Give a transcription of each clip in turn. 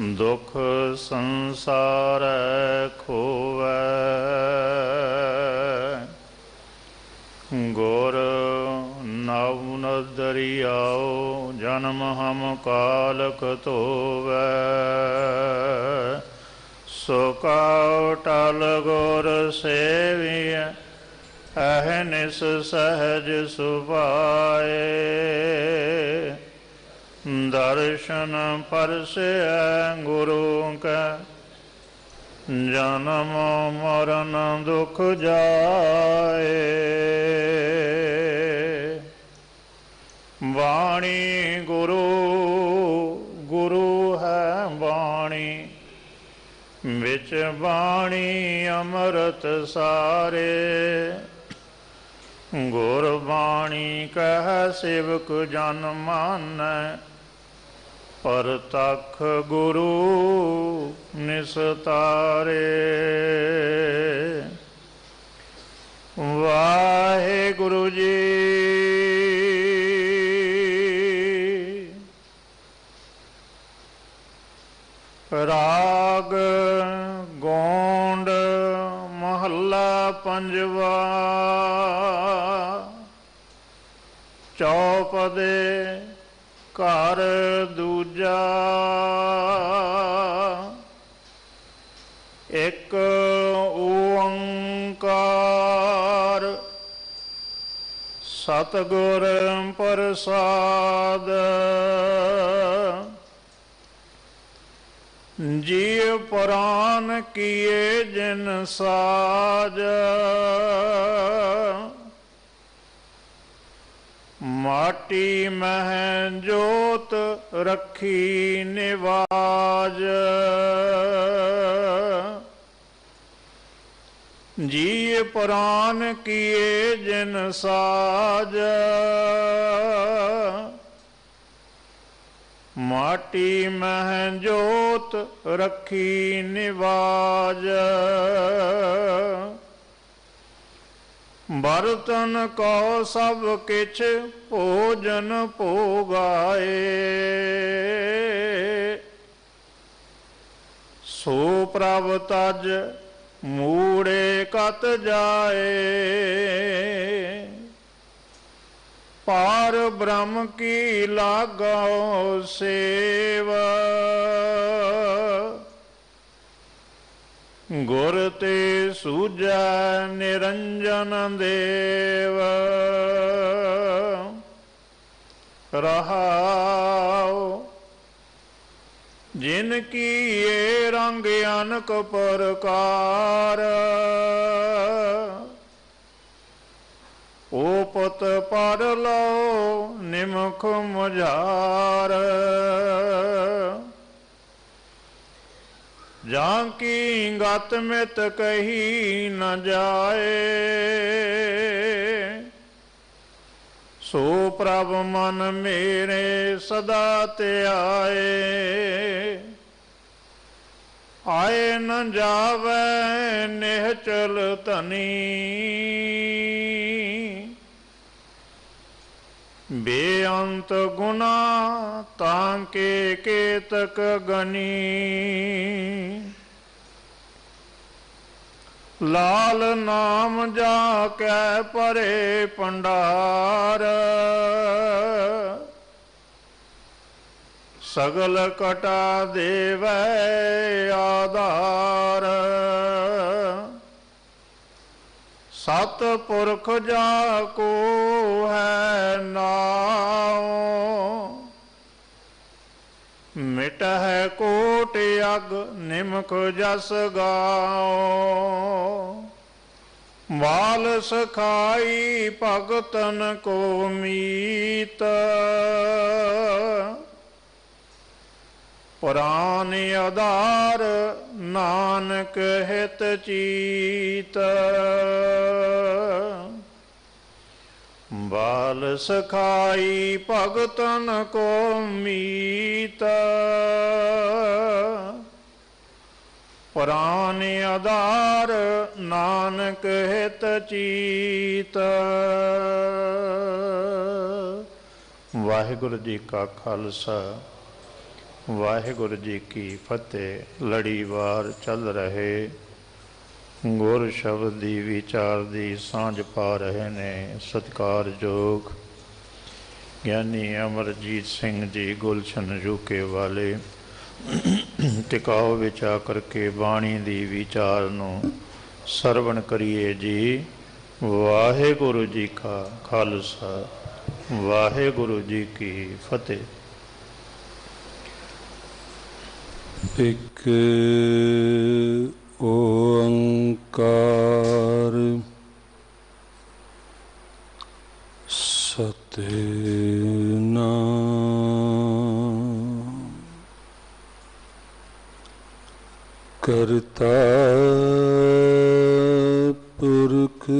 ਦੁਖ ਸੰਸਾਰ ਖੋਵੈ। ਗੁਰ ਨਾਉ ਦਰਿਆਉ ਜਨਮ ਹਮ ਕਾਲਕ ਧੋਵੈ। ਸੋ ਕਾਉ ਟਲ ਗੁਰ ਸੇਵੀਐ ਅਹਨਿਸ ਸਹਜ ਸੁਭਾਏ। ਦਰਸ਼ਨ ਪਰਸੈ ਗੁਰੂ ਕੈ। ਜਨਮ ਮਰਨ ਦੁਖ ਜਾਏ। ਬਾਣੀ ਗੁਰੂ ਗੁਰੂ ਹੈ ਬਾਣੀ। ਵਿੱਚ ਬਾਣੀ ਅੰਮ੍ਰਿਤ ਸਾਰੇ। ਗੁਰ ਬਾਣੀ ਕਹਿ ਸੇਵਕ ਜਨ ਮਾਨੈ। ਪਰਤਖ ਗੁਰੂ ਨਿਸਤਾਰੇ ਵਾਹਿਗੁਰੂ ਜੀ ਰਾਗ ਗੋਂਡ ਮਹੱਲਾ ਪੰਜਵਾ ਚੌਪਦੇ ਘਰ ਦੂਜਾ। ਇੱਕ ਓੰਕਾਰ। ਸਤਗੁਰ ਪ੍ਰਸਾਦ। ਜੀ ਪ੍ਰਾਨ ਕੀਏ ਜਿਨ ਸਾਜ। ਮਾਟੀ ਮਹਿ ਜੋਤ ਰੱਖੀ ਨਿਵਾਜ। ਜੀ ਪ੍ਰਾਨ ਕੀਏ ਜਿਨ ਸਾਜ। ਮਾਟੀ ਮਹਿ ਜੋਤ ਰੱਖੀ ਨਿਵਾਜ। ਬਰਤਨ ਕੋ ਸਭ ਕਿਛ ਭੋਜਨ ਭੋਗਾਏ। ਸੋ ਪ੍ਰਭ ਤਜ ਮੂੜੇ ਕਤ ਜਾਏ। ਪਾਰ ਬ੍ਰਹਮ ਕੀ ਲਾਗੋ ਸੇਵ। ਗੁਰ ਤੇ ਸੂਜੈ ਨਿਰੰਜਨ ਦੇਵ। ਰਹਾਉ, ਜਿਨ ਕੀਏ ਰੰਗ ਅਨਕ ਪ੍ਰਕਾਰ ਓ ਪੁੱਤ ਪੜ ਲਓ ਨਿਮਖ ਮੁਝਾਰ। ਜਾਂ ਕੀ ਗਤ ਮਿਤ ਕਹੀ ਨ ਜਾਏ? ਸੋ ਪ੍ਰਭ ਮਨ ਮੇਰੇ ਸਦਾ ਧਿਆਏ ਆਏ ਨ ਜਾਵੇ ਨਿਹਚਲ ਧਨੀ। ਬੇਅੰਤ ਗੁਨਾ ਤਾਂ ਕੇ ਕੇਤਕ ਗਨੀ। ਲਾਲ ਨਾਮ ਜਾ ਕੈ ਪਰੇ ਪੰਡਾਰ। ਸਗਲ ਕਟਾ ਦੇਵੈ ਆਧਾਰ। ਸਤ ਪੁਰਖ ਜਾ ਕੋ ਹੈ ਨਾਉ। ਮਿਟ ਹੈ ਕੋਟ ਅਗ ਨਿਮਕ ਜਸ ਗਾਓ ਮਾਲ ਸਖਾਈ ਭਗਤਨ ਕੋ ਮੀਤ। ਪੁਰਾਨ ਆਧਾਰ ਨਾਨਕ ਹਿਤ ਚੀਤ। ਬਾਲ ਸਖਾਈ ਭਗਤਨ ਕੋ ਮੀਤ। ਪੁਰਾਨ ਆਧਾਰ ਨਾਨਕ ਹਿਤ ਚੀਤ। ਵਾਹਿਗੁਰੂ ਜੀ ਕਾ ਖਾਲਸਾ। ਵਾਹਿਗੁਰੂ ਜੀ ਕੀ ਫਤਿਹ ਲੜੀਵਾਰ ਚੱਲ ਰਹੇ। ਗੁਰ ਸ਼ਬਦ ਦੀ ਵਿਚਾਰ ਦੀ ਸਾਂਝ ਪਾ ਰਹੇ ਨੇ ਸਤਿਕਾਰਯੋਗ ਗਿਆਨੀ ਅਮਰਜੀਤ ਸਿੰਘ ਜੀ ਗੁਲਸ਼ਨ ਜੁਕੇ ਵਾਲੇ, ਟਿਕਾਓ ਵਿੱਚ ਆ ਕਰਕੇ ਬਾਣੀ ਦੀ ਵਿਚਾਰ ਨੂੰ ਸਰਵਣ ਕਰੀਏ ਜੀ। ਵਾਹਿਗੁਰੂ ਜੀ ਕਾ ਖਾਲਸਾ, ਵਾਹਿਗੁਰੂ ਜੀ ਕੀ ਫਤਿਹ। ਇੱਕ ਓੰਕਾਰ ਸਤਨਾਮ ਕਰਤਾ ਪੁਰਖ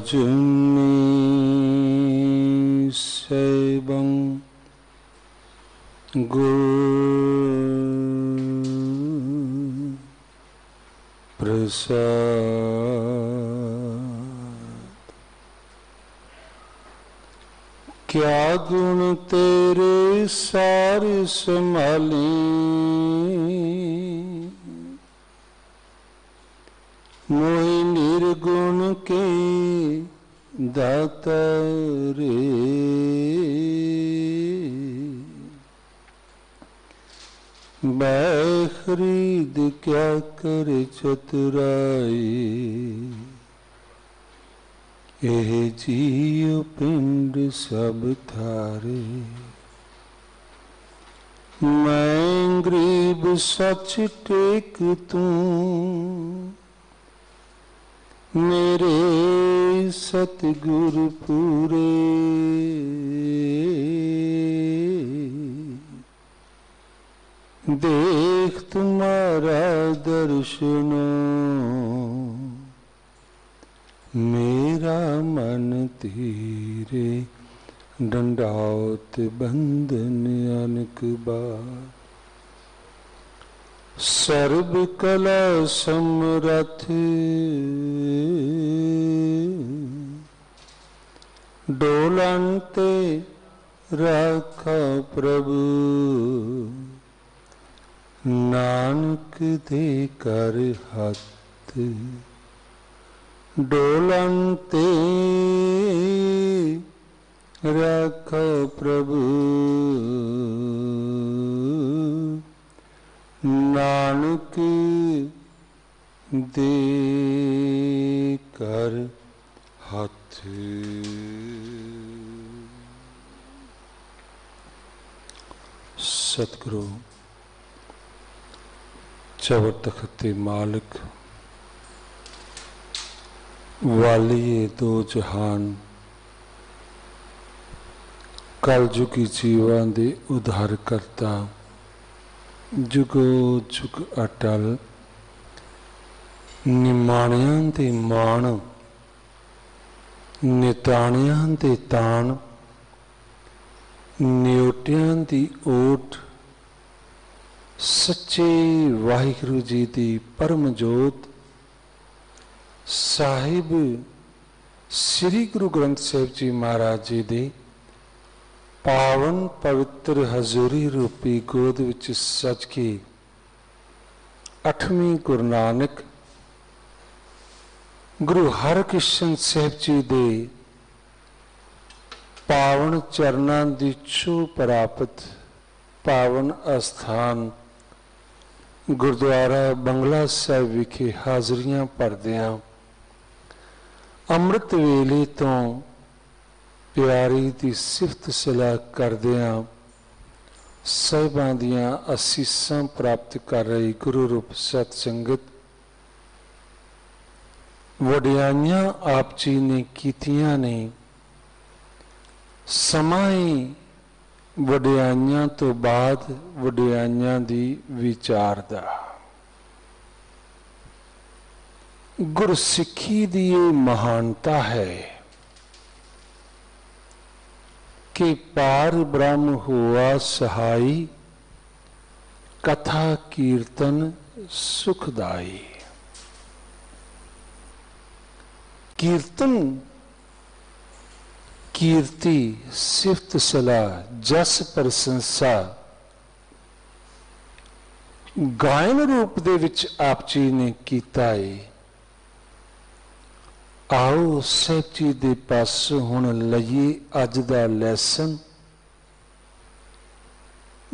ਅਜੂਨੀ ਸੈਭੰ ਗੁਰ ਪ੍ਰਸਾਦ ਕਿਆ ਗੁਣ ਤੇਰੇ ਸਾਰ ਸੰਭਾਲੀ ਮੋਹਿ ਨਿਰਗੁਣ ਕੇ ਦਾਤਾ ਬੈ ਖਰੀਦ ਕਿਆ ਕਰ ਚਤੁਰਾਈ। ਇਹ ਜੀਉ ਪਿੰਡ ਸਭ ਥਾਰੇ ਮੈਂ ਗਰੀਬ ਸੱਚ ਟੇਕ ਤੂੰ। ਮੇਰੇ ਸਤਿਗੁਰ ਪੂਰੇ। ਦੇਖ ਤੁਮਾਰਾ ਦਰਸ਼ਨ। ਮੇਰਾ ਮਨ ਤੀਰੇ ਡੰਡਾਉਤ ਬੰਧਨ ਅਨਕ ਬਾਰ ਸਰਬ ਕਲਾ ਸਮਰਥ। ਡੋਲਨ ਤੇ ਰਾਖਾ ਪ੍ਰਭੂ। ਨਾਨਕ ਦੇ ਕਰ ਹੱਥ। ਡੋਲਨ ਤੇ ਰੱਖ ਪ੍ਰਭੂ। ਨਾਨਕ ਦੇ ਕਰ ਹੱਥ। ਸਤਿਗੁਰੂ ਚਵਰ ਤਖਤ ਦੇ ਮਾਲਕ, ਵਾਲੀਏ ਦੋ ਜਹਾਨ ਕਲ ਜੀਵਾਂ ਦੇ ਉਧਾਰ ਕਰਤਾ ਜੁਗੋ ਜੁਗ ਅਟਲ, ਨਿਮਾਣਿਆਂ ਦੇ ਮਾਣ, ਨਿਤਾਣਿਆਂ ਦੇ ਤਾਣ, ਨਿਉਟਿਆਂ ਦੀ ਓਟ, ਸੱਚੇ ਵਾਹਿਗੁਰੂ ਜੀ ਦੀ ਪਰਮ ਜੋਤ, ਸਾਹਿਬ ਸ੍ਰੀ ਗੁਰੂ ਗ੍ਰੰਥ ਸਾਹਿਬ ਜੀ ਮਹਾਰਾਜ ਜੀ ਦੇ ਪਾਵਨ ਪਵਿੱਤਰ ਹਜ਼ੂਰੀ ਰੂਪੀ ਗੋਦ ਵਿੱਚ ਸੱਚ ਕੇ ਅਠਵੀਂ ਗੁਰੂ ਨਾਨਕ ਗੁਰੂ ਹਰਕ੍ਰਿਸ਼ਨ ਸਾਹਿਬ ਜੀ ਦੇ ਪਾਵਨ ਚਰਨਾਂ ਦੀ ਛੂ ਪ੍ਰਾਪਤ ਪਾਵਨ ਅਸਥਾਨ ਗੁਰਦੁਆਰਾ ਬੰਗਲਾ ਸਾਹਿਬ ਵਿਖੇ ਹਾਜ਼ਰੀਆਂ ਭਰਦਿਆਂ ਅੰਮ੍ਰਿਤ ਵੇਲੇ ਤੋਂ ਪਿਆਰੀ ਦੀ ਸਿਫਤ ਸਲਾਹ ਕਰਦਿਆਂ ਸਹਿਬਾਂ ਦੀਆਂ ਅਸੀਸਾਂ ਪ੍ਰਾਪਤ ਕਰ ਰਹੀ ਗੁਰੂ ਰੂਪ ਸਤ ਸੰਗਤ, ਵਡਿਆਈਆਂ ਆਪ ਜੀ ਨੇ ਕੀਤੀਆਂ ਨੇ, ਸਮਾਂ ਹੀ ਵਡਿਆਈਆਂ ਤੋਂ ਬਾਅਦ ਵਡਿਆਈਆਂ ਦੀ ਵਿਚਾਰ ਦਾ। ਗੁਰਸਿੱਖੀ ਦੀ ਇਹ ਮਹਾਨਤਾ ਹੈ ਕਿ ਪਾਰ ਬ੍ਰਹਮ ਹੋਆ ਸਹਾਈ, ਕਥਾ ਕੀਰਤਨ ਸੁਖਦਾਈ। ਕੀਰਤਨ, ਕੀਰਤੀ ਸਿਫਤ ਸਲਾ ਜਸ ਪ੍ਰਸ਼ੰਸਾ ਗਾਇਨ ਰੂਪ ਦੇ ਵਿੱਚ ਆਪ ਜੀ ਨੇ ਕੀਤਾ ਏ। ਆਓ ਸਹਿਬ ਜੀ ਦੇ ਪਾਸ ਹੁਣ ਲਈਏ ਅੱਜ ਦਾ ਲੈਸਨ।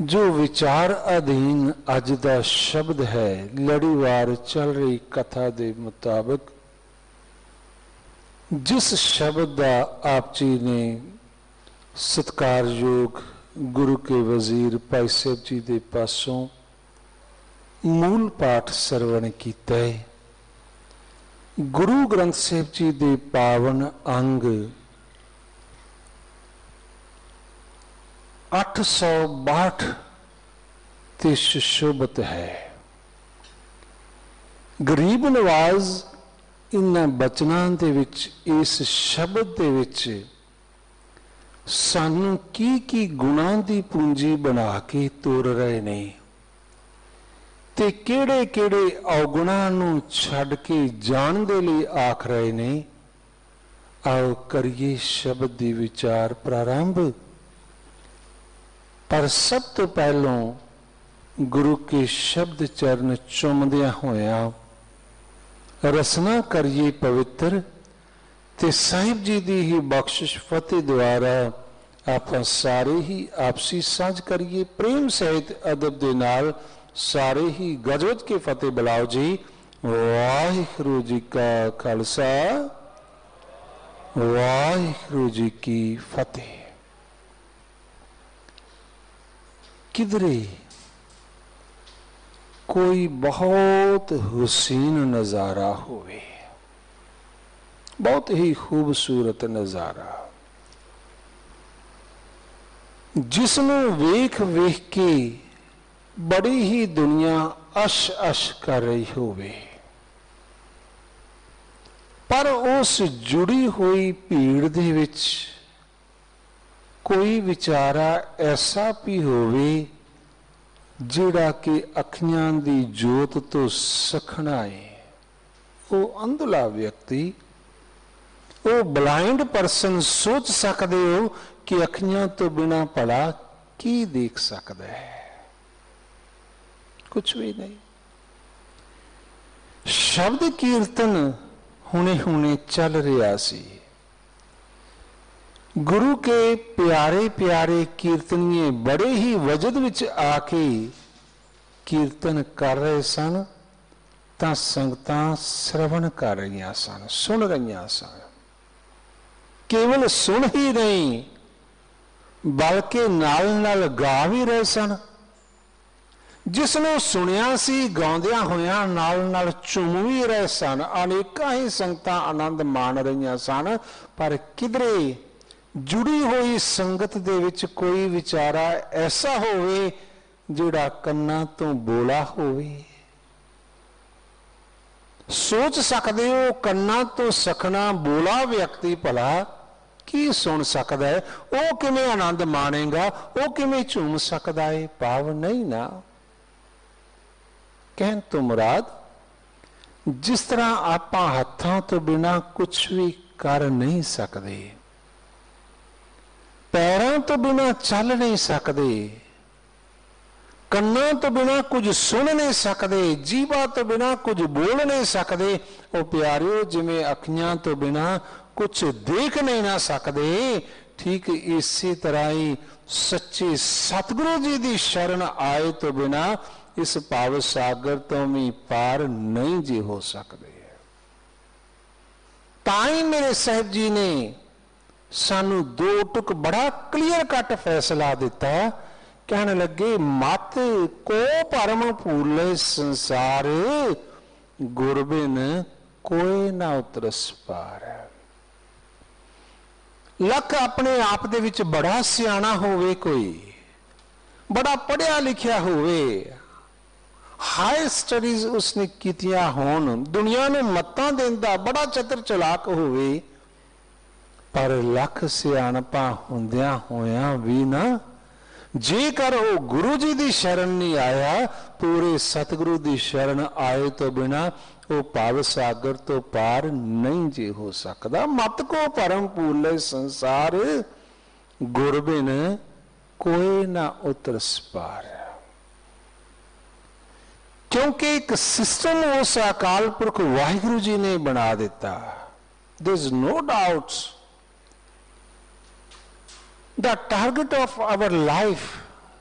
ਜੋ ਵਿਚਾਰ ਅਧੀਨ ਅੱਜ ਦਾ ਸ਼ਬਦ ਹੈ, ਲੜੀਵਾਰ ਚੱਲ ਰਹੀ ਕਥਾ ਦੇ ਮੁਤਾਬਕ, ਜਿਸ ਸ਼ਬਦ ਦਾ ਆਪ ਜੀ ਨੇ ਸਤਕਾਰਯੋਗ ਗੁਰੂ ਕੇ ਵਜ਼ੀਰ ਭਾਈ ਸਾਹਿਬ ਜੀ ਦੇ ਪਾਸੋਂ ਮੂਲ ਪਾਠ ਸਰਵਣ ਕੀਤਾ ਹੈ। ਗੁਰੂ ਗ੍ਰੰਥ ਸਾਹਿਬ ਜੀ ਦੇ ਪਾਵਨ ਅੰਗ 862 ਤੇ ਸੁਸ਼ੋਭਤ ਹੈ। ਗਰੀਬ ਨਵਾਜ਼ ਇਨ੍ਹਾਂ ਬਚਨਾਂ ਦੇ ਵਿੱਚ, ਇਸ ਸ਼ਬਦ ਦੇ ਵਿੱਚ ਸਾਨੂੰ ਕੀ ਕੀ ਗੁਣਾਂ ਦੀ ਪੂੰਜੀ ਬਣਾ ਕੇ ਤੁਰ ਰਹੇ ਨੇ। ਤੇ ਕਿਹੜੇ ਕਿਹੜੇ ਔਗੁਣਾਂ ਨੂੰ ਛੱਡ ਕੇ ਜਾਣ ਦੇ ਲਈ ਆਖ ਰਹੇ ਨੇ? ਆਓ ਕਰੀਏ ਸ਼ਬਦ ਦੀ ਵਿਚਾਰ ਪ੍ਰਾਰੰਭ। ਪਰ ਸਭ ਤੋਂ ਪਹਿਲਾਂ ਗੁਰੂ ਕੇ ਸ਼ਬਦ ਚਰਨ ਚੁੰਮਦਿਆਂ ਹੋਇਆਂ ਰਸਨਾ ਕਰੀਏ ਪਵਿੱਤਰ ਤੇ ਸਾਹਿਬ ਜੀ ਦੀ ਹੀ ਬਖਸ਼ਿਸ਼ ਫਤਿਹ ਦੁਆਰਾ ਆਪਾਂ ਸਾਰੇ ਹੀ ਆਪਸੀ ਸਾਂਝ ਕਰੀਏ, ਪ੍ਰੇਮ ਸਹਿਤ ਅਦਬ ਦੇ ਨਾਲ ਸਾਰੇ ਹੀ ਗਜਵਜ ਕੇ ਫਤਿਹ ਬੁਲਾਓ ਜੀ ਵਾਹਿਗੁਰੂ ਜੀ ਕਾ ਖਾਲਸਾ ਵਾਹਿਗੁਰੂ ਜੀ ਕੀ ਫਤਿਹ ਕਿਧਰੇ ਕੋਈ ਬਹੁਤ ਹੁਸੀਨ ਨਜ਼ਾਰਾ ਹੋਵੇ ਬਹੁਤ ਹੀ ਖੂਬਸੂਰਤ ਨਜ਼ਾਰਾ ਜਿਸ ਨੂੰ ਵੇਖ ਵੇਖ ਕੇ ਬੜੀ ਹੀ ਦੁਨੀਆ ਅਸ਼ ਅਸ਼ ਕਰ ਰਹੀ ਹੋਵੇ। ਪਰ ਉਸ ਜੁੜੀ ਹੋਈ ਭੀੜ ਦੇ ਵਿੱਚ ਕੋਈ ਵਿਚਾਰਾ ਐਸਾ ਵੀ ਹੋਵੇ ਜਿਹੜਾ ਕਿ ਅੱਖੀਆਂ ਦੀ ਜੋਤ ਤੋਂ ਸਖਣਾ ਏ। ਉਹ ਅੰਧਲਾ ਵਿਅਕਤੀ, ਉਹ ਬਲਾਈਂਡ ਪਰਸਨ ਸੋਚ ਸਕਦੇ ਹੋ ਕਿ ਅੱਖੀਆਂ ਤੋਂ ਬਿਨਾ ਭਲਾ ਕੀ ਦੇਖ ਸਕਦਾ ਹੈ। ਕੁਝ ਵੀ ਨਹੀਂ। ਸ਼ਬਦ ਕੀਰਤਨ ਹੁਣੇ ਹੁਣੇ ਚੱਲ ਰਿਹਾ ਸੀ। ਗੁਰੂ ਕੇ ਪਿਆਰੇ ਪਿਆਰੇ ਕੀਰਤਨੀਏ, ਬੜੇ ਹੀ ਵਜਦ ਵਿੱਚ ਆ ਕੇ ਕੀਰਤਨ ਕਰ ਰਹੇ ਸਨ, ਤਾਂ ਸੰਗਤਾਂ ਸ਼ਰਵਣ ਕਰ ਰਹੀਆਂ ਸਨ, ਸੁਣ ਰਹੀਆਂ ਸਨ। ਕੇਵਲ ਸੁਣ ਹੀ ਨਹੀਂ, ਬਲਕਿ ਨਾਲ ਨਾਲ ਗਾ ਵੀ ਰਹੇ ਸਨ। ਜਿਸ ਨੂੰ ਸੁਣਿਆ ਸੀ, ਗਾਉਂਦਿਆਂ ਹੋਇਆਂ ਨਾਲ ਨਾਲ ਝੂਮ ਵੀ ਰਹੇ ਸਨ। ਅਨੇਕਾਂ ਹੀ ਸੰਗਤਾਂ ਆਨੰਦ ਮਾਣ ਰਹੀਆਂ ਸਨ, ਪਰ ਕਿਧਰੇ ਜੁੜੀ ਹੋਈ ਸੰਗਤ ਦੇ ਵਿੱਚ ਕੋਈ ਵਿਚਾਰਾ ਐਸਾ ਹੋਵੇ ਜਿਹੜਾ ਕੰਨਾਂ ਤੋਂ ਬੋਲਾ ਹੋਵੇ। ਸੋਚ ਸਕਦੇ ਹੋ, ਕੰਨਾਂ ਤੋਂ ਸਖਣਾ ਬੋਲਾ ਵਿਅਕਤੀ ਭਲਾ ਕੀ ਸੁਣ ਸਕਦਾ ਹੈ? ਉਹ ਕਿਵੇਂ ਆਨੰਦ ਮਾਣੇਗਾ? ਉਹ ਕਿਵੇਂ ਝੂਮ ਸਕਦਾ ਹੈ? ਭਾਵ ਨਹੀਂ ਨਾ। ਕਹਿਣ ਤੋਂ ਮੁਰਾਦ, ਜਿਸ ਤਰ੍ਹਾਂ ਆਪਾਂ ਹੱਥਾਂ ਤੋਂ ਬਿਨਾ ਕੁਝ ਵੀ ਕਰ ਨਹੀਂ ਸਕਦੇ, ਪੈਰਾਂ ਤੋਂ ਬਿਨਾ ਚੱਲ ਨਹੀਂ ਸਕਦੇ, ਕੰਨਾਂ ਤੋਂ ਬਿਨਾ ਕੁਝ ਸੁਣ ਨਹੀਂ ਸਕਦੇ, ਜੀਵਾ ਤੋਂ ਬਿਨਾ ਕੁਝ ਬੋਲ ਨਹੀਂ ਸਕਦੇ, ਉਹ ਪਿਆਰਿਓ ਜਿਵੇਂ ਅੱਖੀਆਂ ਤੋਂ ਬਿਨਾ ਕੁਝ ਦੇਖ ਨਹੀਂ ਨਾ ਸਕਦੇ, ਠੀਕ ਇਸੇ ਤਰ੍ਹਾਂ ਹੀ ਸੱਚੇ ਸਤਿਗੁਰੂ ਜੀ ਦੀ ਸ਼ਰਨ ਆਏ ਤੋਂ ਬਿਨਾ ਇਸ ਭਾਵ ਸਾਗਰ ਤੋਂ ਵੀ ਪਾਰ ਨਹੀਂ ਜੇ ਹੋ ਸਕਦੇ। ਤਾਂ ਹੀ ਮੇਰੇ ਸਾਹਿਬ ਜੀ ਨੇ ਸਾਨੂੰ ਦੋ ਟੁਕ ਬੜਾ ਕਲੀਅਰ ਕੱਟ ਫੈਸਲਾ ਦਿੱਤਾ। ਕਹਿਣ ਲੱਗੇ, ਮਤ ਕੋ ਪਰਮ ਭੂਲੇ ਸੰਸਾਰ, ਗੁਰਬਿਨ ਕੋਈ ਨਾ ਉਤਰਸ ਪਾਰ। ਲੱਖ ਆਪਣੇ ਆਪ ਦੇ ਵਿੱਚ ਬੜਾ ਸਿਆਣਾ ਹੋਵੇ ਕੋਈ, ਬੜਾ ਪੜਿਆ ਲਿਖਿਆ ਹੋਵੇ। ਹਾਈ ਸਟੱਡੀਜ਼ ਉਸਨੇ ਕੀਤੀਆਂ ਹੋਣ, ਦੁਨੀਆ ਨੂੰ ਮੱਤਾਂ ਦਿੰਦਾ ਬੜਾ ਚਤਰ ਚਲਾਕ ਹੋਵੇ, ਪਰ ਲੱਖ ਸਿਆਣਪਾ ਹੁੰਦਿਆਂ ਹੋਇਆਂ ਵੀ ਨਾ, ਜੇਕਰ ਉਹ ਗੁਰੂ ਜੀ ਦੀ ਸ਼ਰਨ ਨਹੀਂ ਆਇਆ, ਪੂਰੇ ਸਤਿਗੁਰੂ ਦੀ ਸ਼ਰਨ ਆਏ ਤੋਂ ਬਿਨਾ, ਉਹ ਭਾਵ ਸਾਗਰ ਤੋਂ ਪਾਰ ਨਹੀਂ ਜੇ ਹੋ ਸਕਦਾ। ਮਤ ਕੋ ਪਰਮ ਪੂਲੇ ਸੰਸਾਰ, ਗੁਰਬਿਨ ਕੋਈ ਨਾ ਉਤਰ ਪਾਰ ਕਿਉਂਕਿ ਇੱਕ ਸਿਸਟਮ ਉਸ ਅਕਾਲ ਪੁਰਖ ਵਾਹਿਗੁਰੂ ਜੀ ਨੇ ਬਣਾ ਦਿੱਤਾ। There is no doubts the target of our life,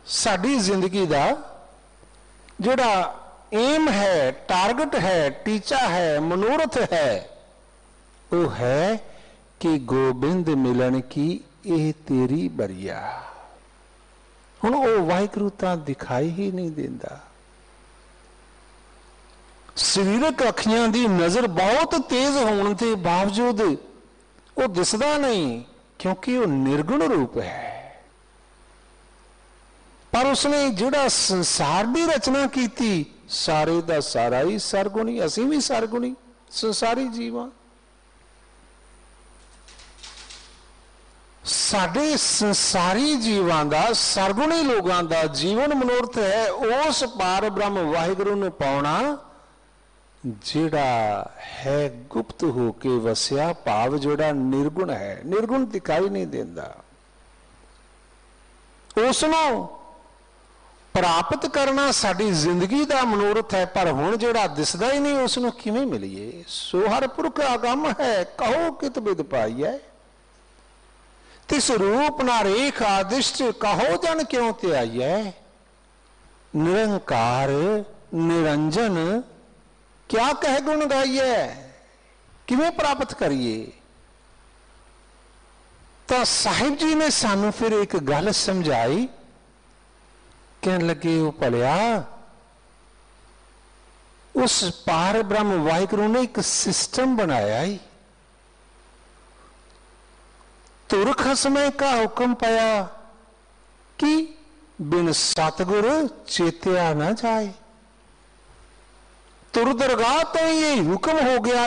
ਸਾਡੀ ਜ਼ਿੰਦਗੀ ਦਾ ਜਿਹੜਾ ਏਮ ਹੈ ਟਾਰਗੇਟ ਹੈ, ਟੀਚਾ ਹੈ, ਮਨੋਰਥ ਹੈ, ਉਹ ਹੈ ਕਿ ਗੋਬਿੰਦ ਮਿਲਣ ਕੀ ਇਹ ਤੇਰੀ ਬਰੀਆ। ਹੁਣ ਉਹ ਵਾਹਿਗੁਰੂ ਤਾਂ ਦਿਖਾਈ ਹੀ ਨਹੀਂ ਦਿੰਦਾ। ਸਰੀਰਕ ਅੱਖੀਆਂ ਦੀ ਨਜ਼ਰ ਬਹੁਤ ਤੇਜ਼ ਹੋਣ ਦੇ ਬਾਵਜੂਦ ਉਹ ਦਿਸਦਾ ਨਹੀਂ, ਕਿਉਂਕਿ ਉਹ ਨਿਰਗੁਣ ਰੂਪ ਹੈ। ਪਰ ਉਸਨੇ ਜਿਹੜਾ ਸੰਸਾਰ ਦੀ ਰਚਨਾ ਕੀਤੀ, ਸਾਰੇ ਦਾ ਸਾਰਾ ਹੀ ਸਰਗੁਣੀ, ਅਸੀਂ ਵੀ ਸਰਗੁਣੀ, ਸੰਸਾਰੀ ਜੀਵਾਂ। ਸਾਡੇ ਸੰਸਾਰੀ ਜੀਵਾਂ ਦਾ, ਸਰਗੁਣੀ ਲੋਕਾਂ ਦਾ ਜੀਵਨ ਮਨੋਰਥ ਹੈ, ਉਸ ਪਾਰ ਬ੍ਰਹਮ ਵਾਹਿਗੁਰੂ ਨੂੰ ਪਾਉਣਾ। ਜਿਹੜਾ ਹੈ ਗੁਪਤ ਹੋ ਕੇ ਵਸਿਆ, ਭਾਵ ਜਿਹੜਾ ਨਿਰਗੁਣ ਹੈ। ਨਿਰਗੁਣ ਦਿਖਾਈ ਨਹੀਂ ਦਿੰਦਾ। ਉਸ ਨੂੰ ਪ੍ਰਾਪਤ ਕਰਨਾ ਸਾਡੀ ਜ਼ਿੰਦਗੀ ਦਾ ਮਨੋਰਥ ਹੈ, ਪਰ ਹੁਣ ਜਿਹੜਾ ਦਿਸਦਾ ਹੀ ਨਹੀਂ ਉਸ ਨੂੰ ਕਿਵੇਂ ਮਿਲੀਏ? ਸੋ ਹਰ ਪੁਰਖ ਆਗਮ ਹੈ, ਕਹੋ ਕਿਤ ਬਿਦ ਪਾਈਐ। ਤਿਸ ਰੂਪ ਨਾ ਰੇਖ ਆਦਿਸ਼ਟ, ਕਹੋ ਜਨ ਕਿਉ ਤੇ ਆਈਐ ਨਿਰੰਕਾਰ, ਨਿਰੰਜਨ ਕਿਆ ਕਹਿ ਗੁਣ ਗਾਈਐ? ਕਿਵੇਂ ਪ੍ਰਾਪਤ ਕਰੀਏ? ਤਾਂ ਸਾਹਿਬ ਜੀ ਨੇ ਸਾਨੂੰ ਫਿਰ ਇੱਕ ਗੱਲ ਸਮਝਾਈ। ਕਹਿਣ ਲੱਗੇ, ਉਹ ਭਲਿਆ, ਉਸ ਪਾਰ ਬ੍ਰਹਮ ਵਾਹਿਗੁਰੂ ਨੇ ਇੱਕ ਸਿਸਟਮ ਬਣਾਇਆ ਹੀ ਤੁਰ ਖਸਮੇ ਕਾ ਹੁਕਮ ਪਾਇਆ ਕਿ ਬਿਨ ਸਤਗੁਰ ਚੇਤਿਆ ਨਾ ਜਾਏ। ਤੁਰ ਦਰਗਾਹ ਤੋਂ ਇਹ ਹੁਕਮ ਹੋ ਗਿਆ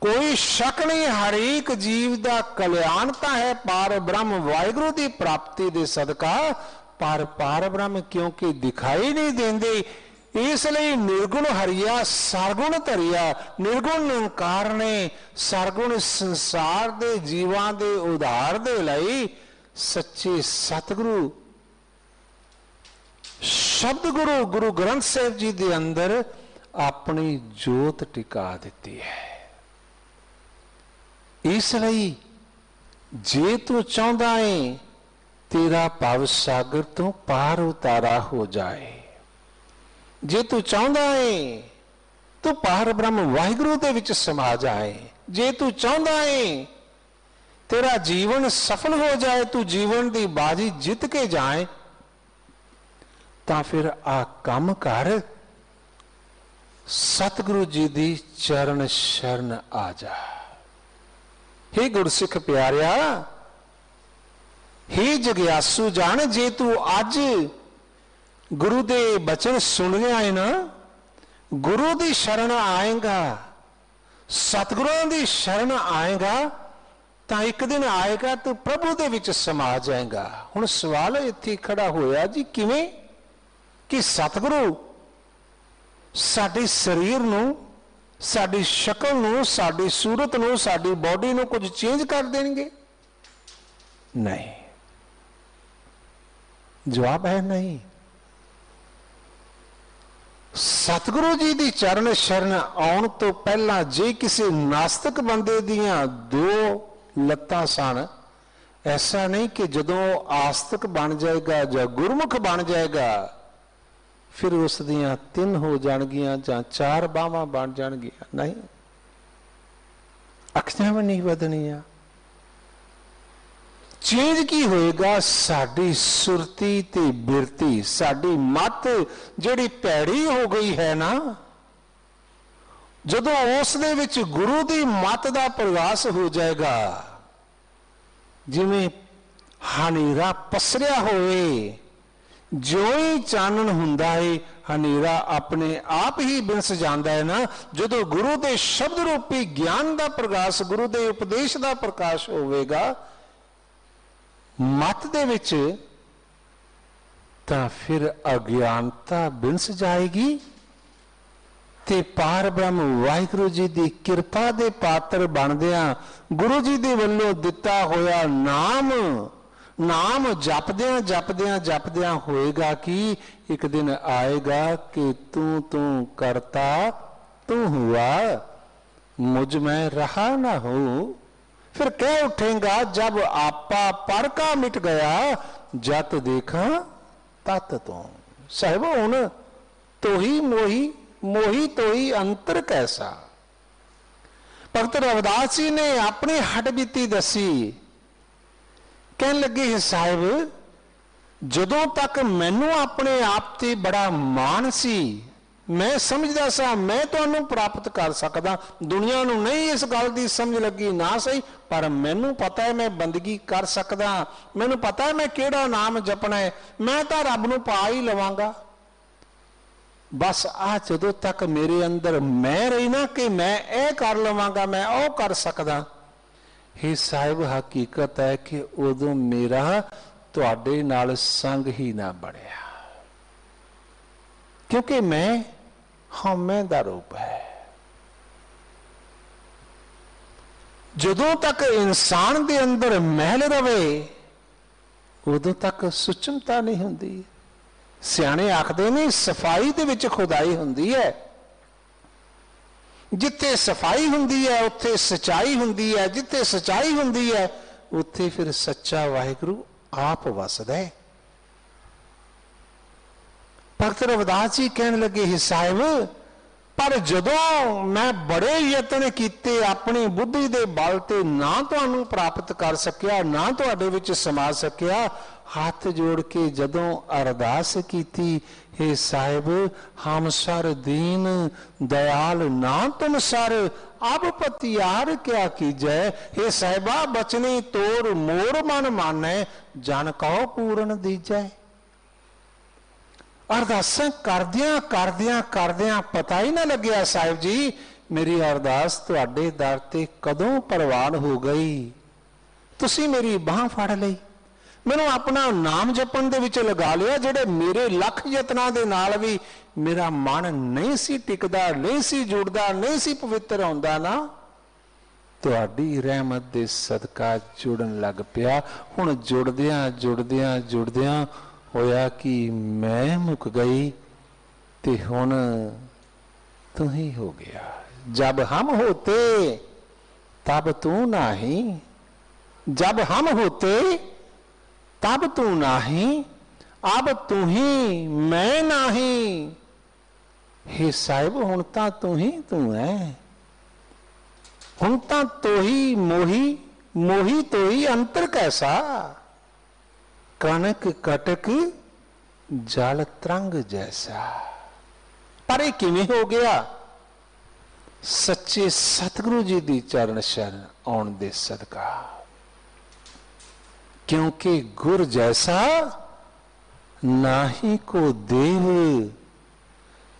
ਕੋਈ ਸ਼ੱਕ ਨਹੀਂ, ਹਰੇਕ ਜੀਵ ਦਾ ਕਲਿਆਣ ਤਾਂ ਹੈ, ਪਾਰ ਬ੍ਰਹਮ ਵਾਹਿਗੁਰੂ ਦੀ ਪ੍ਰਾਪਤੀ ਦੇ ਸਦਕਾ ਪਰ ਪਾਰ ਬ੍ਰਹਮ ਕਿਉਂਕਿ ਦਿਖਾਈ ਨਹੀਂ ਦਿੰਦੇ, ਇਸ ਲਈ ਨਿਰਗੁਣ ਹਰੀਆ, ਸਰਗੁਣ ਧਰਿਆ। ਨਿਰਗੁਣ ਨਿੰਕਾਰ ਨੇ ਸਰਗੁਣ ਸੰਸਾਰ ਦੇ ਜੀਵਾਂ ਦੇ ਉਧਾਰ ਦੇ ਲਈ ਸੱਚੇ ਸਤਿਗੁਰੂ ਸ਼ਬਦ ਗੁਰੂ ਗੁਰੂ ਗ੍ਰੰਥ ਸਾਹਿਬ ਜੀ ਦੇ ਅੰਦਰ ਆਪਣੀ ਜੋਤ ਟਿਕਾ ਦਿੱਤੀ ਹੈ। ਇਸ ਲਈ ਜੇ ਤੂੰ ਚਾਹੁੰਦਾ ਏ, ਤੇਰਾ ਭਵ ਸਾਗਰ ਤੋਂ ਪਾਰ ਉਤਾਰਾ ਹੋ ਜਾਏ। ਜੇ ਤੂੰ ਚਾਹੁੰਦਾ ਏ, ਤੂੰ ਪਾਰ ਬ੍ਰਹਮ ਵਾਹਿਗੁਰੂ ਦੇ ਵਿੱਚ ਸਮਾ ਜਾਏ। ਜੇ ਤੂੰ ਚਾਹੁੰਦਾ ਏ, ਤੇਰਾ ਜੀਵਨ ਸਫਲ ਹੋ ਜਾਏ, ਤੂੰ ਜੀਵਨ ਦੀ ਬਾਜੀ ਜਿੱਤ ਕੇ ਜਾਏ ਤਾਂ ਫਿਰ ਆ ਕੰਮ ਕਰ। ਸਤਿਗੁਰੂ ਜੀ ਦੀ ਚਰਨ ਸ਼ਰਨ ਆ ਜਾ। हे ਗੁਰਸਿੱਖ ਪਿਆਰਿਆ हे ਜਗਿਆਸੂ ਜਾਣ ਜੇ ਤੂੰ ਅੱਜ ਗੁਰੂ ਦੇ ਬਚਨ ਸੁਣ ਰਿਹਾ ਹੈ ਨਾ, ਗੁਰੂ ਦੀ ਸ਼ਰਨ ਆਏਗਾ, ਸਤਿਗੁਰਾਂ ਦੀ ਸ਼ਰਨ ਆਏਗਾ, ਤਾਂ ਇੱਕ ਦਿਨ ਆਏਗਾ ਤੂੰ ਪ੍ਰਭੂ ਦੇ ਵਿੱਚ ਸਮਾ ਜਾਏਗਾ। ਹੁਣ ਸਵਾਲ ਇੱਥੇ ਖੜਾ ਹੋਇਆ ਜੀ, ਕਿਵੇਂ? ਕਿ ਸਤਿਗੁਰੂ ਸਾਡੇ ਸਰੀਰ ਨੂੰ, ਸਾਡੀ ਸ਼ਕਲ ਨੂੰ, ਸਾਡੀ ਸੂਰਤ ਨੂੰ, ਸਾਡੀ ਬਾਡੀ ਨੂੰ ਕੁਝ ਚੇਂਜ ਕਰ ਦੇਣਗੇ? ਨਹੀਂ। ਜਵਾਬ ਹੈ ਨਹੀਂ। ਸਤਿਗੁਰੂ ਜੀ ਦੀ ਚਰਨ ਸ਼ਰਨ ਆਉਣ ਤੋਂ ਪਹਿਲਾਂ ਜੇ ਕਿਸੇ ਨਾਸਤਿਕ ਬੰਦੇ ਦੀਆਂ ਦੋ ਲੱਤਾਂ ਸਨ, ਐਸਾ ਨਹੀਂ ਕਿ ਜਦੋਂ ਆਸਤਿਕ ਬਣ ਜਾਏਗਾ ਜਾਂ ਗੁਰਮੁਖ ਬਣ ਜਾਏਗਾ ਫਿਰ ਉਸ ਦੀਆਂ ਤਿੰਨ ਹੋ ਜਾਣਗੀਆਂ ਜਾਂ ਚਾਰ ਬਾਹਾਂ ਬਣ ਜਾਣਗੀਆਂ। ਨਹੀਂ। ਅੱਖਾਂ ਵੀ ਨਹੀਂ ਵਧਣੀਆਂ। ਚੇਂਜ ਕੀ ਹੋਏਗਾ? ਸਾਡੀ ਸੁਰਤੀ ਤੇ ਬਿਰਤੀ, ਸਾਡੀ ਮਤ ਜਿਹੜੀ ਭੈੜੀ ਹੋ ਗਈ ਹੈ ਨਾ, ਜਦੋਂ ਉਸ ਦੇ ਵਿੱਚ ਗੁਰੂ ਦੀ ਮਤ ਦਾ ਪ੍ਰਵਾਸ ਹੋ ਜਾਏਗਾ, ਜਿਵੇਂ ਹਨੇਰਾ ਪਸਰਿਆ ਹੋਵੇ ਜਿਉਂ ਹੀ ਚਾਨਣ ਹੁੰਦਾ ਹੈ ਹਨੇਰਾ ਆਪਣੇ ਆਪ ਹੀ ਬਿੰਸ ਜਾਂਦਾ ਹੈ ਨਾ, ਜਦੋਂ ਗੁਰੂ ਦੇ ਸ਼ਬਦ ਰੂਪੀ ਗਿਆਨ ਦਾ ਪ੍ਰਕਾਸ਼, ਗੁਰੂ ਦੇ ਉਪਦੇਸ਼ ਦਾ ਪ੍ਰਕਾਸ਼ ਹੋਵੇਗਾ, ਮਤ ਦੇ ਵਿੱਚ ਤਾਂ ਫਿਰ ਅਗਿਆਨਤਾ ਬਿੰਸ ਜਾਏਗੀ ਤੇ ਪਾਰ ਬ੍ਰਹਮ ਵਾਹਿਗੁਰੂ ਜੀ ਦੀ ਕਿਰਪਾ ਦੇ ਪਾਤਰ ਬਣਦਿਆਂ ਗੁਰੂ ਜੀ ਦੇ ਵੱਲੋਂ ਦਿੱਤਾ ਹੋਇਆ ਨਾਮ ਨਾਮ ਜਪਦਿਆਂ ਜਪਦਿਆਂ ਜਪਦਿਆਂ ਹੋਏਗਾ ਕਿ? ਇੱਕ ਦਿਨ ਆਏਗਾ ਕਿ ਤੂੰ ਤੂੰ ਕਰਤਾ, ਤੂੰ ਹੁਆ। ਮੁਝ ਮੈਂ ਰਹਾ ਨਾ ਹੋ। ਫਿਰ ਕਹਿ ਉਠੇਗਾ, ਜਬ ਆਪਾ ਪਰ ਕਾ ਮਿਟ ਗਿਆ, ਜਤ ਦੇਖਾਂ ਤਤ ਤੋਂ। ਸਹਿਬ, ਹੁਣ ਤੋਹੀ ਮੋਹੀ ਮੋਹੀ ਤੋਹੀ ਅੰਤਰ ਕੈਸਾ? ਭਗਤ ਰਵਿਦਾਸ ਜੀ ਨੇ ਆਪਣੀ ਹਟ ਬੀਤੀ ਦੱਸੀ ਕਹਿਣ ਲੱਗੇ ਸਾਹਿਬ, ਜਦੋਂ ਤੱਕ ਮੈਨੂੰ ਆਪਣੇ ਆਪ ਤੇ ਬੜਾ ਮਾਣ ਸੀ, ਮੈਂ ਸਮਝਦਾ ਸਾਂ, ਮੈਂ ਤੁਹਾਨੂੰ ਪ੍ਰਾਪਤ ਕਰ ਸਕਦਾ। ਦੁਨੀਆ ਨੂੰ ਨਹੀਂ ਇਸ ਗੱਲ ਦੀ ਸਮਝ ਲੱਗੀ, ਨਾ ਸਹੀ, ਪਰ ਮੈਨੂੰ ਪਤਾ ਹੈ ਮੈਂ ਬੰਦਗੀ ਕਰ ਸਕਦਾ। ਮੈਨੂੰ ਪਤਾ ਹੈ ਮੈਂ ਕਿਹੜਾ ਨਾਮ ਜਪਣਾ ਹੈ। ਮੈਂ ਤਾਂ ਰੱਬ ਨੂੰ ਪਾ ਹੀ ਲਵਾਂਗਾ। ਬਸ ਆ ਜਦੋਂ ਤੱਕ ਮੇਰੇ ਅੰਦਰ ਮੈਂ ਰਹੀ ਨਾ ਕਿ ਮੈਂ ਇਹ ਕਰ ਲਵਾਂਗਾ, ਮੈਂ ਉਹ ਕਰ ਸਕਦਾ। ਹੀ ਸਾਹਿਬ, ਹਕੀਕਤ ਹੈ ਕਿ ਉਦੋਂ ਮੇਰਾ ਤੁਹਾਡੇ ਨਾਲ ਸੰਗ ਹੀ ਨਾ ਬਣਿਆ। ਕਿਉਂਕਿ ਮੈਂ ਹਉਮੈ ਦਾ ਰੂਪ ਹੈ। ਜਦੋਂ ਤੱਕ ਇਨਸਾਨ ਦੇ ਅੰਦਰ ਮਹਿਲ ਰਵੇ, ਉਦੋਂ ਤੱਕ ਸੁਚਮਤਾ ਨਹੀਂ ਹੁੰਦੀ। ਸਿਆਣੇ ਆਖਦੇ ਨੇ, ਸਫ਼ਾਈ ਦੇ ਵਿੱਚ ਖੁਦਾਈ ਹੁੰਦੀ ਹੈ। ਜਿੱਥੇ ਸਫ਼ਾਈ ਹੁੰਦੀ ਹੈ, ਉੱਥੇ ਸਚਾਈ ਹੁੰਦੀ ਹੈ, ਜਿੱਥੇ ਸਚਾਈ ਹੁੰਦੀ ਹੈ, ਉੱਥੇ ਫਿਰ ਸੱਚਾ ਵਾਹਿਗੁਰੂ ਆਪ ਵਸਦਾ ਹੈ। ਭਗਤ ਰਵਿਦਾਸ ਜੀ ਕਹਿਣ ਲੱਗੇ, ਹੀ ਸਾਹਿਬ ਪਰ ਜਦੋਂ ਮੈਂ ਬੜੇ ਯਤਨ ਕੀਤੇ ਆਪਣੀ ਬੁੱਧੀ ਦੇ ਬਲ ਤੇ ਨਾ ਤੁਹਾਨੂੰ ਪ੍ਰਾਪਤ ਕਰ ਸਕਿਆ, ਨਾ ਤੁਹਾਡੇ ਵਿੱਚ ਸਮਾ ਸਕਿਆ, ਹੱਥ ਜੋੜ ਕੇ ਜਦੋਂ ਅਰਦਾਸ ਕੀਤੀ हे ਸਾਹਿਬ, ਹਮ ਸਰ ਦੀਨ, ਦਇਆਲ ਨਾ ਤੁਮ ਸਰ, ਅਬ ਪਤਿਆਰ ਕਿਆ ਕੀਜੈ? हे ਸਾਹਿਬਾ, ਬਚਨੀ ਤੋਰ ਮੋਰ ਮਨ ਮਾਨੈ, ਜਨ ਕਉ ਪੂਰਨ ਦੀਜੈ। ਅਰਦਾਸਾਂ ਕਰਦਿਆਂ ਕਰਦਿਆਂ ਕਰਦਿਆਂ ਪਤਾ ਹੀ ਨਾ ਲੱਗਿਆ ਸਾਹਿਬ ਜੀ, ਮੇਰੀ ਅਰਦਾਸ ਤੁਹਾਡੇ ਦਰ ਤੇ ਕਦੋਂ ਪ੍ਰਵਾਨ ਹੋ ਗਈ? ਤੁਸੀਂ ਮੇਰੀ ਬਾਹ ਫੜ ਲਈ। ਮੈਨੂੰ ਆਪਣਾ ਨਾਮ ਜਪਣ ਦੇ ਵਿੱਚ ਲਗਾ ਲਿਆ, ਜਿਹੜੇ ਮੇਰੇ ਲੱਖ ਯਤਨਾਂ ਦੇ ਨਾਲ ਵੀ ਮੇਰਾ ਮਨ ਨਹੀਂ ਸੀ ਟਿਕਦਾ, ਨਹੀਂ ਸੀ ਜੁੜਦਾ, ਨਹੀਂ ਸੀ ਪਵਿੱਤਰ ਆਉਂਦਾ ਨਾ। ਤੁਹਾਡੀ ਰਹਿਮਤ ਦੇ ਸਦਕਾ ਜੁੜਨ ਲੱਗ ਪਿਆ। ਹੁਣ ਜੁੜਦਿਆਂ ਜੁੜਦਿਆਂ ਜੁੜਦਿਆਂ ਹੋਇਆ ਕਿ ਮੈਂ ਮੁੱਕ ਗਈ ਤੇ ਹੁਣ ਤੂੰ ਹੀ ਹੋ ਗਿਆ। ਜਬ ਹਮ ਹੋਤੇ, ਤਬ ਤੂੰ ਨਹੀਂ। ਜਬ ਹਮ ਹੋਤੇ, ਤਬ ਤੂੰ ਨਹੀਂ। ਅਬ ਤੂੰ ਹੀ, ਮੈਂ ਨਹੀਂ। हे ਸਾਹਿਬ, ਹੁਣ ਤਾਂ ਤੂੰ ਹੀ ਤੂੰ ਹੈ ਹੁਣ ਤਾਂ ਤੋਹੀ ਮੋਹੀ ਮੋਹੀ ਤੋਹੀ ਅੰਤਰ ਕੈਸਾ? ਕਣਕ ਕਟਕ ਜਲ ਤਰੰਗ ਜੈਸਾ ਪਰ ਇਹ ਕਿਵੇਂ ਹੋ ਗਿਆ ਸੱਚੇ ਸਤਿਗੁਰੂ ਜੀ ਦੀ ਚਰਨ ਸ਼ਰਨ ਆਉਣ ਦੇ ਸਦਕਾ ਕਿਉਂਕਿ ਗੁਰ ਜੈਸਾ ਨਾਹੀ ਕੋ ਦੇਵ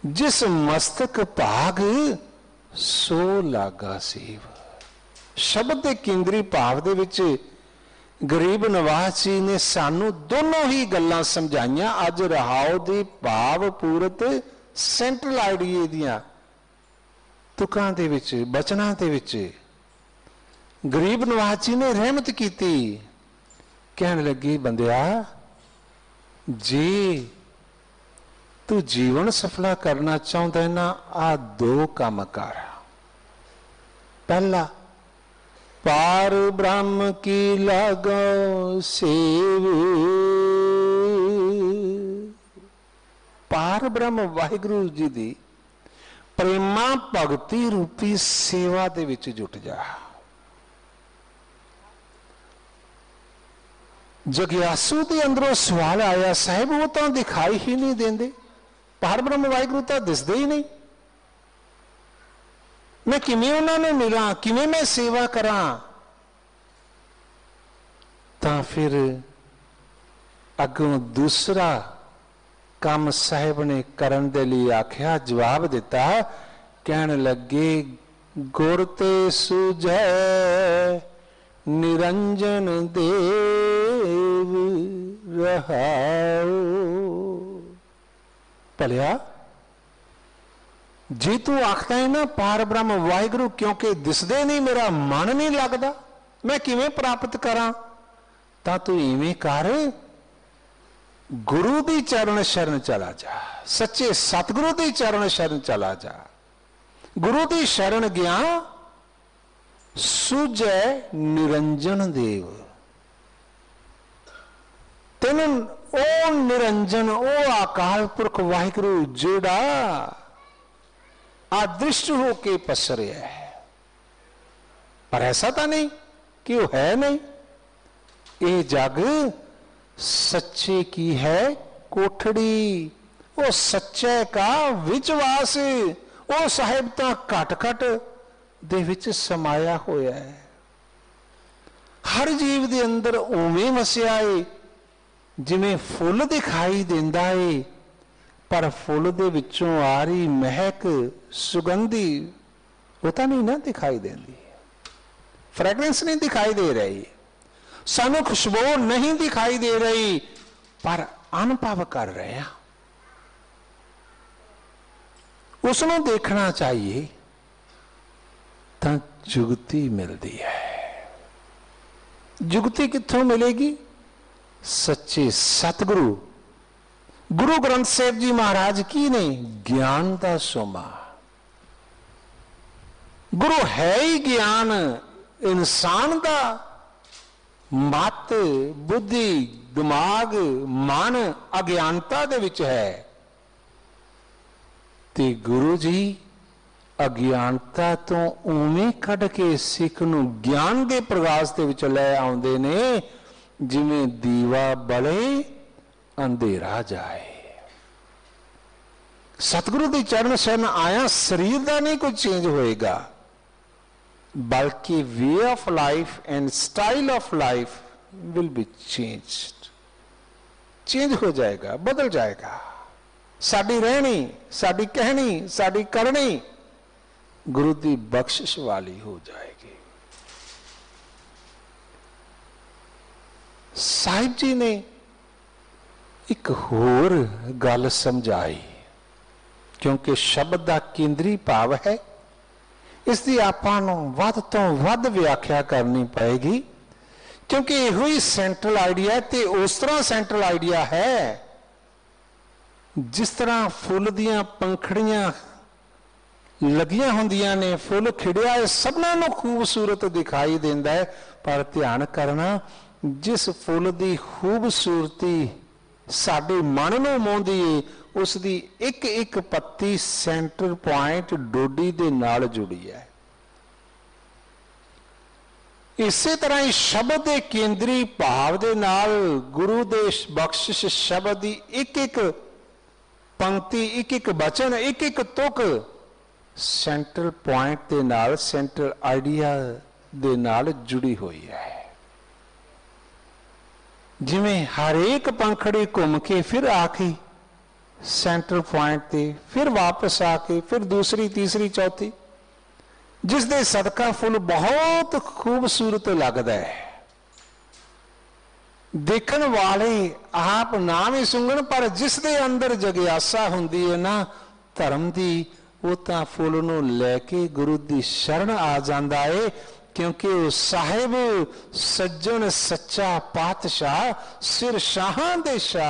ਜਿਸ ਮਸਤਕ ਭਾਗ ਸੋ ਲਾਗਾ ਸੇਵ ਸ਼ਬਦ ਦੇ ਕੇਂਦਰੀ ਭਾਵ ਦੇ ਵਿੱਚ ਗਰੀਬ ਨਵਾਜ਼ ਜੀ ਨੇ ਸਾਨੂੰ ਦੋਨੋਂ ਹੀ ਗੱਲਾਂ ਸਮਝਾਈਆਂ। ਅੱਜ ਰਹਾਉ ਦੀ ਭਾਵ ਪੂਰਤ ਸੈਂਟਰਲ ਆਈਡੀਏ ਦੀਆਂ ਤੁਕਾਂ ਦੇ ਵਿੱਚ, ਬਚਨਾਂ ਦੇ ਵਿੱਚ। ਗਰੀਬ ਨਵਾਜ਼ ਜੀ ਨੇ ਰਹਿਮਤ ਕੀਤੀ। ਕਹਿਣ ਲੱਗੀ, ਬੰਦਿਆ, ਜੇ ਤੂੰ ਜੀਵਨ ਸਫਲਾ ਕਰਨਾ ਚਾਹੁੰਦਾ ਹੈ ਨਾ ਆ ਦੋ ਕੰਮ ਕਰ। ਪਹਿਲਾ ਪਾਰ ਬ੍ਰਹਮ ਕੀ ਲਾਗੋ ਸੇਵ। ਪਾਰ ਬ੍ਰਹਮ ਵਾਹਿਗੁਰੂ ਜੀ ਦੀ ਪ੍ਰੇਮਾ ਭਗਤੀ ਰੂਪੀ ਸੇਵਾ ਦੇ ਵਿੱਚ ਜੁਟ ਜਾ। ਜਗਿਆਸੂ ਦੇ ਅੰਦਰੋਂ ਸਵਾਲ ਆਇਆ, ਸਾਹਿਬ, ਉਹ ਤਾਂ ਦਿਖਾਈ ਹੀ ਨਹੀਂ ਦਿੰਦੇ। ਪਾਰ ਬ੍ਰਹਮ ਵਾਹਿਗੁਰੂ ਤਾਂ ਦਿਸਦੇ ਹੀ ਨਹੀਂ। ਮੈਂ ਕਿਵੇਂ ਉਹਨਾਂ ਨੂੰ ਮਿਲਾਂ ਕਿਵੇਂ ਮੈਂ ਸੇਵਾ ਕਰਾਂ ਤਾਂ ਫਿਰ ਅੱਗੋਂ ਦੂਸਰਾ ਕੰਮ ਸਾਹਿਬ ਨੇ ਕਰਨ ਦੇ ਲਈ ਆਖਿਆ ਜਵਾਬ ਦਿੱਤਾ ਕਹਿਣ ਲੱਗੇ ਗੁਰ ਤੇ ਸੁਜੈ ਨਿਰੰਜਨ ਦੇਵ ਰਹਾਉ ਭਲਿਆ ਜੇ ਤੂੰ ਆਖਦਾ ਹੈ ਨਾ, ਪਾਰ ਬ੍ਰਹਮ ਵਾਹਿਗੁਰੂ, ਕਿਉਂਕਿ ਦਿਸਦੇ ਨਹੀਂ, ਮੇਰਾ ਮਨ ਨਹੀਂ ਲੱਗਦਾ, ਮੈਂ ਕਿਵੇਂ ਪ੍ਰਾਪਤ ਕਰਾਂ? ਤਾਂ ਤੂੰ ਇਵੇਂ ਕਰ, ਗੁਰੂ ਦੀ ਚਰਨ ਸ਼ਰਨ ਚਲਾ ਜਾ, ਸੱਚੇ ਸਤਿਗੁਰੂ ਦੀ ਚਰਨ ਸ਼ਰਨ ਚਲਾ ਜਾ। ਗੁਰੂ ਦੀ ਸ਼ਰਨ ਗਿਆ ਸੁਜੈ ਨਿਰੰਜਨ ਦੇਵ। ਤੈਨੂੰ ਉਹ ਨਿਰੰਜਨ, ਉਹ ਆਕਾਲ ਪੁਰਖ ਵਾਹਿਗੁਰੂ ਜਿਹੜਾ ਆਦ੍ਰਿਸ਼ਟ ਹੋ ਕੇ ਪਸਰਿਆ ਹੈ ਪਰ ਐਸਾ ਤਾਂ ਨਹੀਂ ਕਿ ਉਹ ਹੈ ਨਹੀਂ ਇਹ ਜਗ ਸੱਚੇ ਕੀ ਹੈ ਕੋਠੜੀ ਉਹ ਸੱਚੇ ਕਾ ਵਿਚਵਾਸ ਉਹ ਸਾਹਿਬ ਤਾਂ ਘਟ ਘਟ ਦੇ ਵਿੱਚ ਸਮਾਇਆ ਹੋਇਆ ਹੈ ਹਰ ਜੀਵ ਦੇ ਅੰਦਰ ਉਵੇਂ ਵਸਿਆ ਏ ਜਿਵੇਂ ਫੁੱਲ ਦਿਖਾਈ ਦਿੰਦਾ ਏ ਪਰ ਫੁੱਲ ਦੇ ਵਿੱਚੋਂ ਆ ਰਹੀ ਮਹਿਕ ਸੁਗੰਧੀ, ਉਹ ਤਾਂ ਨਹੀਂ ਨਾ ਦਿਖਾਈ ਦਿੰਦੀ। ਫ੍ਰੈਗਰੈਂਸ ਨਹੀਂ ਦਿਖਾਈ ਦੇ ਰਹੀ। ਸਾਨੂੰ ਖੁਸ਼ਬੂ ਨਹੀਂ ਦਿਖਾਈ ਦੇ ਰਹੀ, ਪਰ ਅਨੁਭਵ ਕਰ ਰਹੇ ਆ ਉਸ ਨੂੰ ਦੇਖਣਾ ਚਾਹੀਏ, ਤਾਂ ਜੁਗਤੀ ਮਿਲਦੀ ਹੈ। ਜੁਗਤੀ ਕਿੱਥੋਂ ਮਿਲੇਗੀ? ਸੱਚੇ ਸਤਿਗੁਰੂ ਗੁਰੂ ਗ੍ਰੰਥ ਸਾਹਿਬ ਜੀ ਮਹਾਰਾਜ ਕੀ ਨੇ? ਗਿਆਨ ਦਾ ਸੋਮਾ। ਗੁਰੂ ਹੈ ਹੀ ਗਿਆਨ, ਇਨਸਾਨ ਦਾ। ਮਤ, ਬੁੱਧੀ, ਦਿਮਾਗ, ਮਨ ਅਗਿਆਨਤਾ ਦੇ ਵਿੱਚ ਹੈ। ਤੇ ਗੁਰੂ ਜੀ ਅਗਿਆਨਤਾ ਤੋਂ ਉਵੇਂ ਕੱਢ ਕੇ ਸਿੱਖ ਨੂੰ ਗਿਆਨ ਦੇ ਪ੍ਰਕਾਸ਼ ਦੇ ਵਿੱਚ ਲੈ ਆਉਂਦੇ ਨੇ, ਜਿਵੇਂ ਦੀਵਾ ਬਲੇ ਅੰਧੇਰਾ ਜਾਏ। ਸਤਿਗੁਰੂ ਦੀ ਚਰਨ ਸ਼ਰਨ ਆਇਆ ਸਰੀਰ ਦਾ ਨਹੀਂ ਕੋਈ ਚੇਂਜ ਹੋਏਗਾ। ਬਲਕਿ way of life and style of life will be changed change ਹੋ ਜਾਏਗਾ, ਬਦਲ ਜਾਏਗਾ। ਸਾਡੀ ਰਹਿਣੀ, ਸਾਡੀ ਕਹਿਣੀ, ਸਾਡੀ ਕਰਨੀ ਗੁਰੂ ਦੀ ਬਖਸ਼ਿਸ਼ ਵਾਲੀ ਹੋ ਜਾਏਗੀ। ਸਾਹਿਬ ਜੀ ਨੇ ਇੱਕ ਹੋਰ ਗੱਲ ਸਮਝਾਈ, ਕਿਉਂਕਿ ਸ਼ਬਦ ਦਾ ਕੇਂਦਰੀ ਭਾਵ ਹੈ, ਇਸ ਦੀ ਆਪਾਂ ਨੂੰ ਵੱਧ ਤੋਂ ਵੱਧ ਵਿਆਖਿਆ ਕਰਨੀ ਪਏਗੀ, ਕਿਉਂਕਿ ਇਹੋ ਹੀ ਸੈਂਟਰਲ ਆਈਡੀਆ ਤੇ ਉਸ ਤਰ੍ਹਾਂ ਸੈਂਟਰਲ ਆਈਡੀਆ ਹੈ, ਜਿਸ ਤਰ੍ਹਾਂ ਫੁੱਲ ਦੀਆਂ ਪੰਖੜੀਆਂ ਲੱਗੀਆਂ ਹੁੰਦੀਆਂ ਨੇ, ਫੁੱਲ ਖਿੜਿਆ ਇਹ ਸਭਨਾਂ ਨੂੰ ਖੂਬਸੂਰਤ ਦਿਖਾਈ ਦਿੰਦਾ ਹੈ, ਪਰ ਧਿਆਨ ਕਰਨਾ, ਜਿਸ ਫੁੱਲ ਦੀ ਖੂਬਸੂਰਤੀ ਸਾਡੇ ਮਨ ਨੂੰ ਮੋਹਦੀ ਏ ਉਸ ਦੀ ਇੱਕ ਇੱਕ ਪੱਤੀ ਸੈਂਟਰ ਪੁਆਇੰਟ ਡੋਡੀ ਦੇ ਨਾਲ ਜੁੜੀ ਹੈ। ਇਸੇ ਤਰ੍ਹਾਂ ਹੀ ਸ਼ਬਦ ਦੇ ਕੇਂਦਰੀ ਭਾਵ ਦੇ ਨਾਲ ਗੁਰੂ ਦੇ ਬਖਸ਼ਿਸ਼ ਸ਼ਬਦ ਦੀ ਇੱਕ ਇੱਕ ਪੰਕਤੀ ਇੱਕ ਇੱਕ ਬਚਨ ਇੱਕ ਇੱਕ ਤੁਕ ਸੈਂਟਰਲ ਪੁਆਇੰਟ ਦੇ ਨਾਲ ਸੈਂਟਰਲ ਆਈਡੀਆ ਦੇ ਨਾਲ ਜੁੜੀ ਹੋਈ ਹੈ। ਜਿਵੇਂ ਹਰੇਕ ਪੰਖੜੀ ਘੁੰਮ ਕੇ ਫਿਰ ਆ ਕੇ ਸੈਂਟਰਲ ਪੁਆਇੰਟ ਤੇ, ਫਿਰ ਵਾਪਸ ਆ ਕੇ, ਫਿਰ ਦੂਸਰੀ, ਤੀਸਰੀ, ਚੌਥੀ। ਜਿਸ ਦੇ ਸਦਕਾ ਫੁੱਲ ਬਹੁਤ ਖੂਬਸੂਰਤ ਲੱਗਦਾ ਹੈ। ਦੇਖਣ ਵਾਲੇ ਆਪ ਨਾਮ ਹੀ ਸੁੰਗਣ, ਪਰ ਜਿਸ ਦੇ ਅੰਦਰ ਜਗਿਆਸਾ ਹੁੰਦੀ ਹੈ ਨਾ, ਧਰਮ ਦੀ, ਉਹ ਤਾਂ ਫੁੱਲ ਨੂੰ ਲੈ ਕੇ ਗੁਰੂ ਦੀ ਸ਼ਰਨ ਆ ਜਾਂਦਾ ਏ। ਕਿਉਂਕਿ ਉਹ ਸਾਹਿਬ ਸੱਜਣ ਸੱਚਾ ਪਾਤਸ਼ਾਹ ਸਿਰ ਸ਼ਾਹਾਂ ਦੇ ਸ਼ਾਹ